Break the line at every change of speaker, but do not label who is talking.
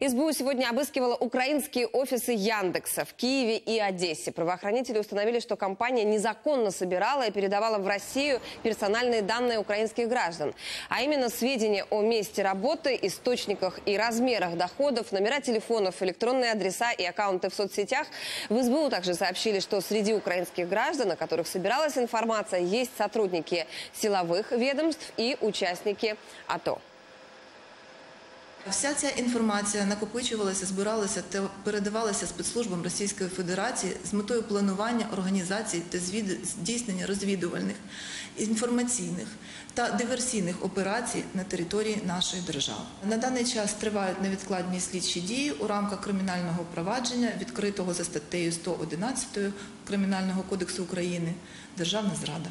СБУ сегодня обыскивала украинские офисы Яндекса в Киеве и Одессе. Правоохранители установили, что компания незаконно собирала и передавала в Россию персональные данные украинских граждан. А именно сведения о месте работы, источниках и размерах доходов, номера телефонов, электронные адреса и аккаунты в соцсетях. В СБУ также сообщили, что среди украинских граждан, о которых собиралась информация, есть сотрудники силовых ведомств и участники АТО.
Вся ця інформація накопичувалася, збиралася та передавалася спецслужбам Російської Федерації з метою планування, організації та здійснення розвідувальних, інформаційних та диверсійних операцій на території нашої держави. На даний час тривають невідкладні слідчі дії у рамках кримінального провадження, відкритого за статтею 111 Кримінального кодексу України Державна зрада.